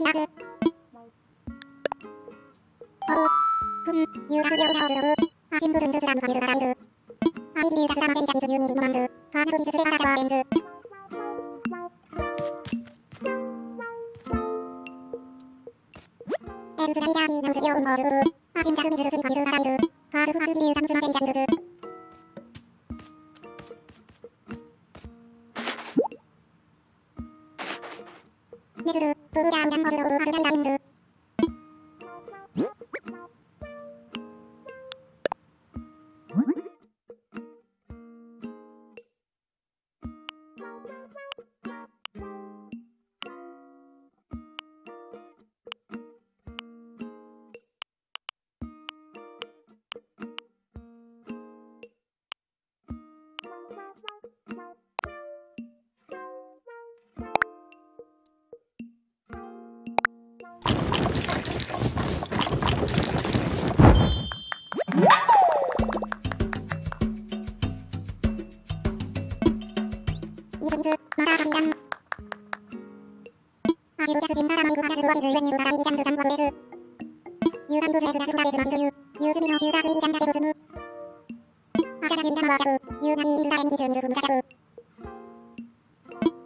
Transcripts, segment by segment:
りあず。ふん、ゆうらふやうらおずろぶ。あしんぶるんずすらむかゆずらいる。あいじりさすらませいじゃきずゆうみりんまん。ファームリスレパラカワエンズ。エルズライラーリーナウスヨウンーズブー。あしんざるみずるすりまゆいる。ファールファルジーサムスませいじゃきずず。めずる。プログラムダンボールを上がりライン。イギリス、マラリアン。アジュジャスジンバラマイクラスロイズイレニューバラリリシャンズサンボルベズ。ユーバリブレイズラスラベズマイユー、ユーズミノフューザーズイリシャンダジロズム。アジャラジリタマワジャブ、ユーナリーイルダレミジューミズグムザジャブ。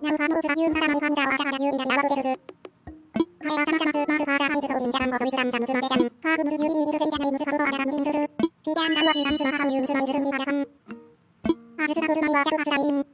ナウファモーズラユーバラマイファミザワジャラユーリダリアワルケルズ。ハイアカマサマスマスファーザーイズトリンジャンボズリザンザムズマデジャン、ハーブムズユーリーズセイジャンインズファーザーランビンズズズ。フィアンダムズマイズミジャン。アズラブズマイワジャブアズライン。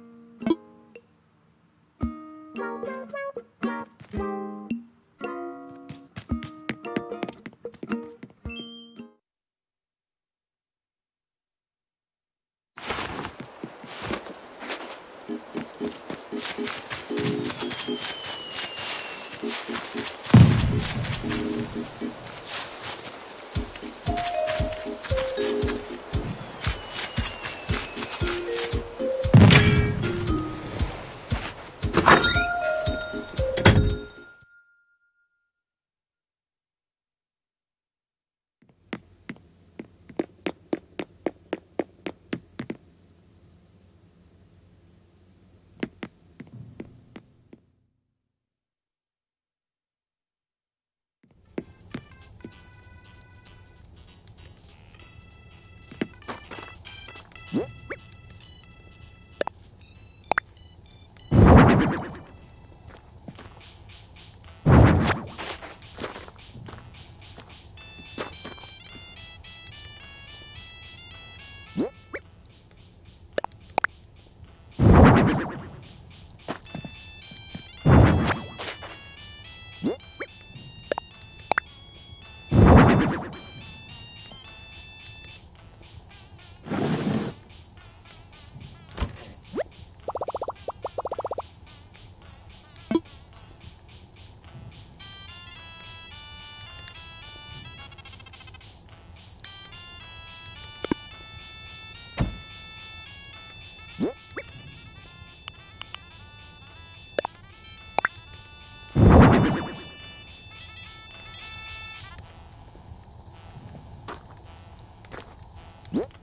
What?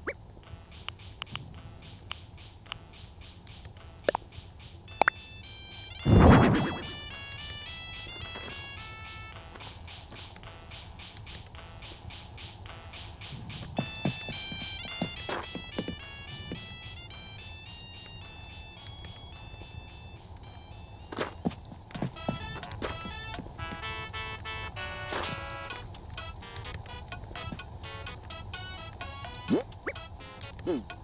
うん